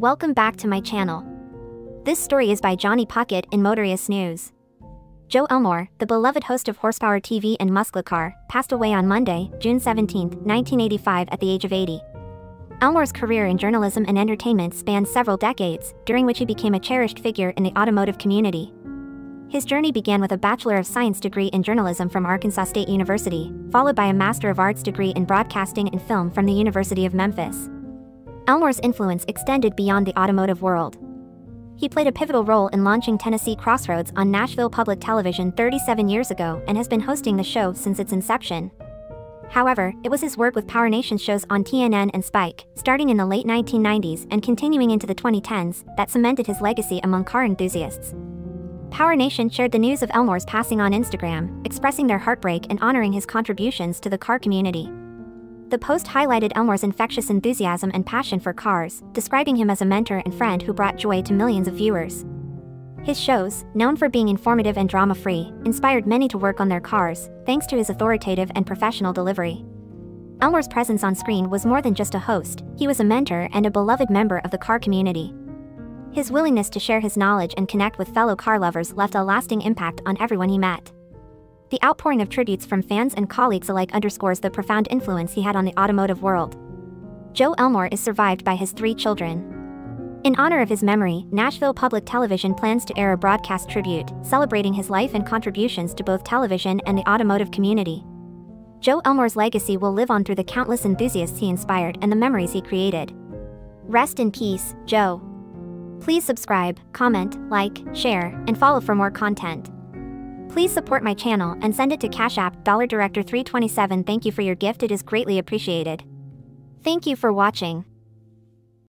Welcome back to my channel. This story is by Johnny Pucket in Motorious News. Joe Elmore, the beloved host of Horsepower TV and Musclecar, passed away on Monday, June 17, 1985 at the age of 80. Elmore's career in journalism and entertainment spanned several decades, during which he became a cherished figure in the automotive community. His journey began with a Bachelor of Science degree in journalism from Arkansas State University, followed by a Master of Arts degree in broadcasting and film from the University of Memphis. Elmore's influence extended beyond the automotive world. He played a pivotal role in launching Tennessee Crossroads on Nashville Public Television 37 years ago and has been hosting the show since its inception. However, it was his work with Power Nation shows on TNN and Spike, starting in the late 1990s and continuing into the 2010s, that cemented his legacy among car enthusiasts. Power Nation shared the news of Elmore's passing on Instagram, expressing their heartbreak and honoring his contributions to the car community. The post highlighted Elmore's infectious enthusiasm and passion for cars, describing him as a mentor and friend who brought joy to millions of viewers. His shows, known for being informative and drama free, inspired many to work on their cars, thanks to his authoritative and professional delivery. Elmore's presence on screen was more than just a host, he was a mentor and a beloved member of the car community. His willingness to share his knowledge and connect with fellow car lovers left a lasting impact on everyone he met. The outpouring of tributes from fans and colleagues alike underscores the profound influence he had on the automotive world. Joe Elmore is survived by his three children. In honor of his memory, Nashville Public Television plans to air a broadcast tribute, celebrating his life and contributions to both television and the automotive community. Joe Elmore's legacy will live on through the countless enthusiasts he inspired and the memories he created. Rest in peace, Joe. Please subscribe, comment, like, share, and follow for more content. Please support my channel and send it to Cash App Dollar Director 327. Thank you for your gift, it is greatly appreciated. Thank you for watching.